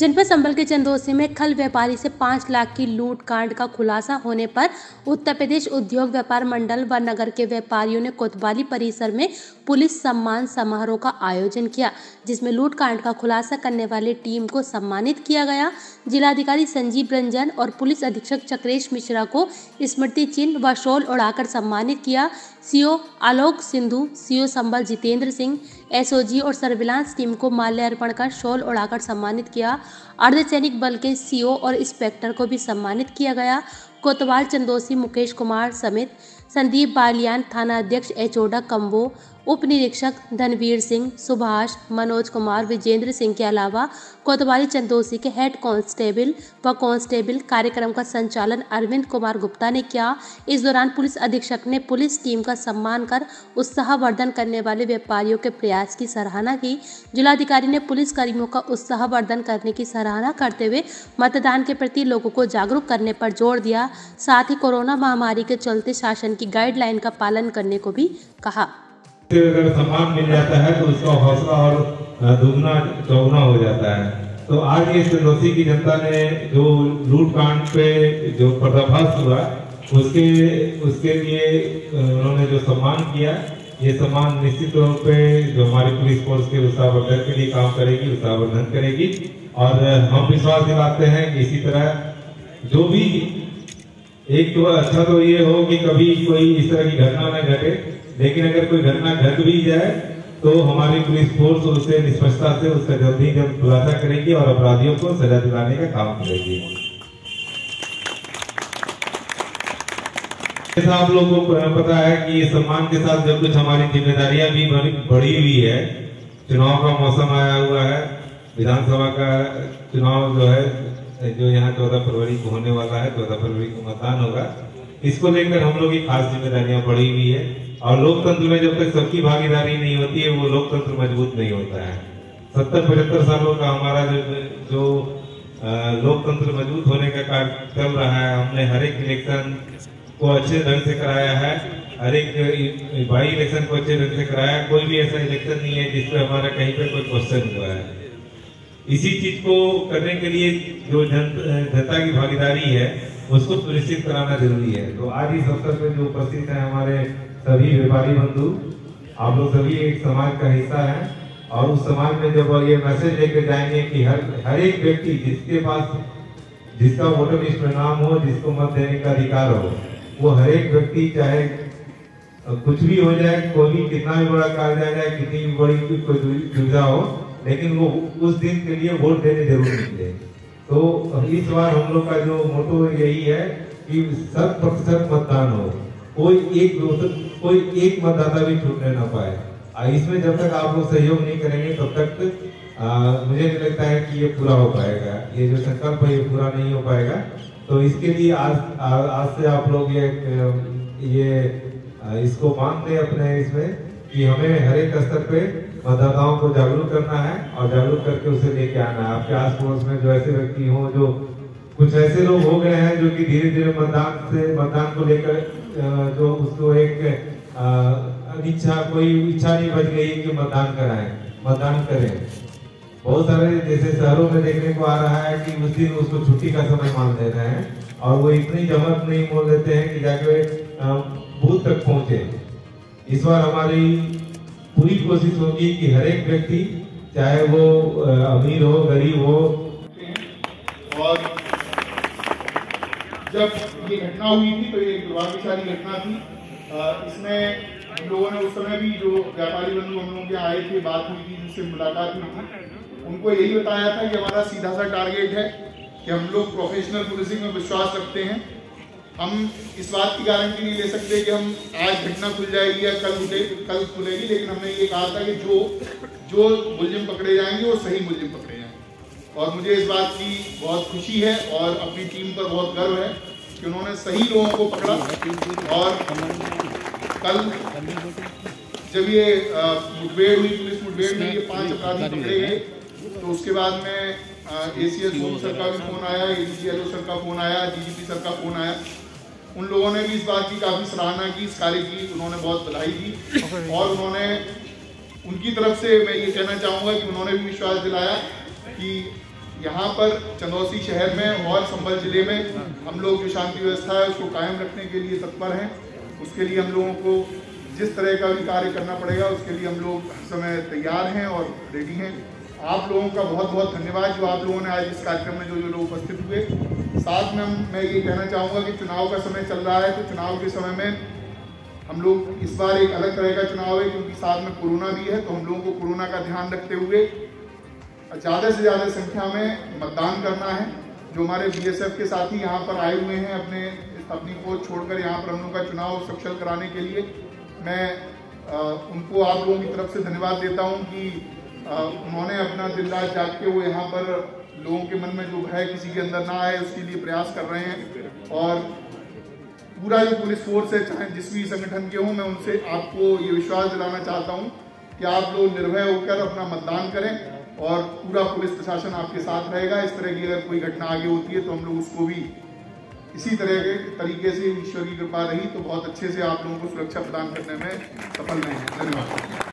जनपद संबल के चंदोसी में खल व्यापारी से पाँच लाख की लूट कांड का खुलासा होने पर उत्तर प्रदेश उद्योग व्यापार मंडल व नगर के व्यापारियों ने कोतवाली परिसर में पुलिस सम्मान समारोह का आयोजन किया, जिसमें लूट कांड का खुलासा करने वाली टीम को सम्मानित किया गया। जिलाधिकारी संजीव रंजन और पुलिस अधीक्षक चक्रेश मिश्रा को स्मृति चिन्ह व शॉल उड़ाकर सम्मानित किया। CO Alok Sindhu, CO Sambhal Jitendra Singh SOG और सर्विलांस टीम को माल्यार्पण कर शॉल उड़ाकर सम्मानित किया। अर्धसैनिक बल के सीओ और इंस्पेक्टर को भी सम्मानित किया गया। कोतवाल चंदोसी मुकेश कुमार समेत संदीप बालियान थाना अध्यक्ष एचोडा कम्बो उप निरीक्षक धनवीर सिंह, सुभाष, मनोज कुमार, विजेंद्र सिंह के अलावा कोतवाली चंदोसी के हेड कांस्टेबल व कांस्टेबल कार्यक्रम का संचालन अरविंद कुमार गुप्ता ने किया। इस दौरान पुलिस अधीक्षक ने पुलिस टीम का सम्मान कर उत्साहवर्धन करने वाले व्यापारियों के प्रयास की सराहना की। जिलाधिकारी ने पुलिस कर्मियों का उत्साहवर्धन करने की सराहना करते हुए मतदान के प्रति लोगों को जागरूक करने पर ज़ोर दिया। साथ ही कोरोना महामारी के चलते शासन की गाइडलाइन का पालन करने को भी कहा। से अगर सम्मान मिल जाता है तो उसका हौसला और दुगना, चौगुना हो जाता है। तो आज ये सिंदोसी की जनता ने जो लूट कांड पे जो पर्दाफाश हुआ, उसके उसके लिए उन्होंने जो सम्मान किया, ये सम्मान निश्चित तौर पे जो हमारी पुलिस फोर्स के उत्साहवर्धन के लिए काम करेगी उत्साहवर्धन करेगी। और हम विश्वास दिलाते हैं कि इसी तरह जो भी एक तो अच्छा तो ये हो कि कभी कोई इस तरह की घटना न घटे। लेकिन अगर कोई घटना घट भी जाए तो हमारी पुलिस फोर्स उसे निष्पक्षता से उसका जल्द जल्द खुलासा करेगी और अपराधियों को सजा दिलाने का काम करेगी। आप लोगों को पता है कि सम्मान के साथ जब कुछ हमारी जिम्मेदारियाँ भी बढ़ी हुई है, चुनाव का मौसम आया हुआ है, विधानसभा का चुनाव जो है, जो यहाँ चौदह फरवरी को होने वाला है, चौदह फरवरी को मतदान होगा, इसको लेकर हम लोग की खास जिम्मेदारियाँ बढ़ी हुई है। और लोकतंत्र में जब तक सबकी भागीदारी नहीं होती है, वो लोकतंत्र मज़बूत नहीं होता है। सत्तर पचहत्तर सालों का हमारा जो जो लोकतंत्र मज़बूत होने का कार्य चल रहा है, हमने हर एक इलेक्शन को अच्छे ढंग से कराया है, हर एक बाई इलेक्शन को अच्छे ढंग से कराया कोई भी ऐसा इलेक्शन नहीं है जिसपे हमारा कहीं पर कोई क्वेश्चन हुआ है। इसी चीज़ को करने के लिए जो जनता की भागीदारी है, उसको सुनिश्चित कराना ज़रूरी है। तो आज इस अवसर पे जो उपस्थित है हमारे सभी व्यापारी बंधु, आप लोग सभी एक समाज का हिस्सा है और उस समाज में जब ये मैसेज लेकर जाएँगे कि हर हर एक व्यक्ति जिसके पास, जिसका वोटर लिस्ट में नाम हो, जिसको मत देने का अधिकार हो, वो हर एक व्यक्ति चाहे कुछ भी हो जाए, कोई भी कितना भी बड़ा कार्य आ जाए, कितनी भी बड़ी कोई दुविधा हो, लेकिन वो उस दिन के लिए वोट देने ज़रूर निकले। तो इस बार हम लोग का जो मोटो यही है कि शत प्रतिशत मतदान हो। कोई एक कोई एक मतदाता भी छूटने ना पाए। इसमें जब तक आप लोग सहयोग नहीं करेंगे तब तक आ, मुझे नहीं लगता है कि ये पूरा हो पाएगा। ये जो संकल्प है ये पूरा नहीं हो पाएगा। तो इसके लिए आज आ, आज से आप लोग ये ये इसको मान दें अपने इसमें कि हमें हर एक स्तर पे मतदाताओं को जागरूक करना है और जागरूक करके उसे लेके आना है। आपके आस पड़ोस में जो ऐसे व्यक्ति हों जो कुछ ऐसे लोग हो गए हैं जो कि धीरे धीरे मतदान से मतदान को लेकर जो उसको एक इच्छा, कोई इच्छा नहीं बच गई कि मतदान कराएँ, मतदान करें। बहुत सारे जैसे शहरों में देखने को आ रहा है कि उस दिन उसको छुट्टी का समय मान दे रहे हैं और वो इतनी जमक नहीं बोल देते हैं कि जाके बूथ तक पहुँचे। इस बार हमारी पूरी कोशिश होगी कि हर एक व्यक्ति, चाहे वो अमीर हो, गरीब हो, और जब ये घटना हुई थी तो ये दुर्भाग्यशाली घटना थी। इसमें हम लोगों ने उस समय भी जो व्यापारी बंधु हम लोगों के आए थे, बात हुई थी, जिनसे मुलाकात हुई थी, उनको यही बताया था कि हमारा सीधा सा टारगेट है कि हम लोग प्रोफेशनल पुलिसिंग में विश्वास रखते हैं। हम इस बात की गारंटी नहीं ले सकते कि हम आज घटना खुल जाएगी या कल उठे, कल खुलेगी, लेकिन हमने ये कहा था कि जो जो मुलजिम पकड़े जाएँगे, वो सही मुलजिम पकड़े और मुझे इस बात की बहुत खुशी है और अपनी टीम पर बहुत गर्व है कि उन्होंने सही लोगों को पकड़ा और कल जब ये मुठभेड़ हुई, पुलिस मुठभेड़ में ये पाँच अपराधी पकड़े गए तो उसके बाद में ए सी एस सर का भी फ़ोन आया ए डी सर का फ़ोन आया डीजीपी सर का फ़ोन आया। उन लोगों ने भी इस बात की काफ़ी सराहना की, इस कार्य की, उन्होंने बहुत बधाई दी और उन्होंने, उनकी तरफ़ से मैं ये कहना चाहूँगा कि उन्होंने भी विश्वास दिलाया कि यहाँ पर चंदौसी शहर में और संभल ज़िले में हम लोग जो शांति व्यवस्था है उसको कायम रखने के लिए तत्पर हैं। उसके लिए हम लोगों को जिस तरह का भी कार्य करना पड़ेगा, उसके लिए हम लोग समय तैयार हैं और रेडी हैं। आप लोगों का बहुत बहुत धन्यवाद जो आप लोगों ने आज इस कार्यक्रम में जो जो लोग उपस्थित हुए। साथ में मैं ये कहना चाहूँगा कि चुनाव का समय चल रहा है तो चुनाव के समय में हम लोग इस बार एक अलग तरह का चुनाव है, क्योंकि साथ में कोरोना भी है तो हम लोगों को कोरोना का ध्यान रखते हुए ज़्यादा से ज़्यादा संख्या में मतदान करना है। जो हमारे बीएसएफ के साथी यहाँ पर आए हुए हैं अपने अपनी पोस्ट छोड़कर यहाँ पर हम लोग का चुनाव सक्षम कराने के लिए मैं आ, उनको आप लोगों की तरफ़ से धन्यवाद देता हूँ कि उन्होंने अपना दिल रात जाग के वो यहाँ पर लोगों के मन में जो भय किसी के अंदर ना आए उसके लिए प्रयास कर रहे हैं। और पूरा जो पुलिस फोर्स है चाहे जिस भी संगठन के हों मैं उनसे आपको ये विश्वास दिलाना चाहता हूँ कि आप लोग निर्भय होकर अपना मतदान करें। और पूरा पुलिस प्रशासन आपके साथ रहेगा। इस तरह की अगर कोई घटना आगे होती है तो हम लोग उसको भी इसी तरह के तरीके से ईश्वर की कृपा रही तो बहुत अच्छे से आप लोगों को सुरक्षा प्रदान करने में सफल रहे हैं धन्यवाद।